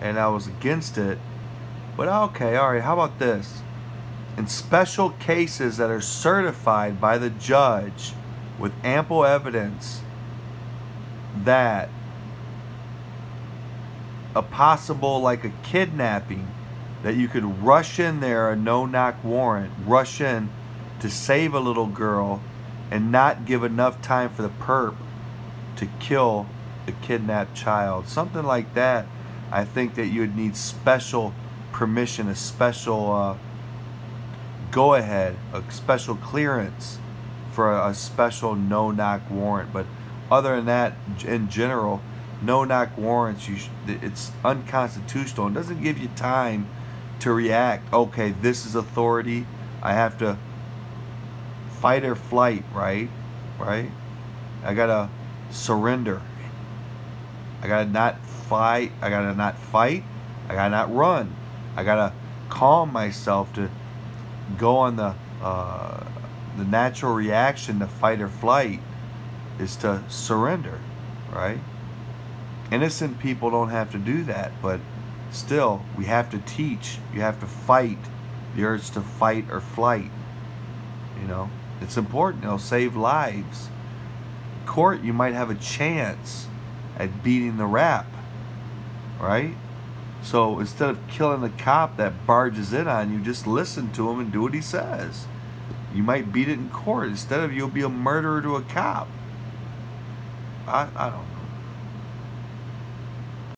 and I was against it. But okay, all right, how about this? In special cases that are certified by the judge with ample evidence that a possible, like a kidnapping, that you could rush in there, a no knock warrant, rush in to save a little girl and not give enough time for the perp to kill the kidnapped child. Something like that, I think that you would need special permission, a special uh, go ahead, a special clearance for a, a special no knock warrant. But other than that, in general, no knock warrants, you it's unconstitutional. It doesn't give you time to react. Okay, this is authority. I have to fight or flight, right? Right? I gotta surrender. I gotta not fight. I gotta not fight. I gotta not run. I gotta calm myself to go on the uh, the natural reaction to fight or flight is to surrender, right? Innocent people don't have to do that, but still, we have to teach. You have to fight the urge to fight or flight. You know, it's important. It'll save lives. Court, you might have a chance at beating the rap, right? So instead of killing the cop that barges in on you, just listen to him and do what he says. You might beat it in court. Instead of you'll be a murderer to a cop. I, I don't know.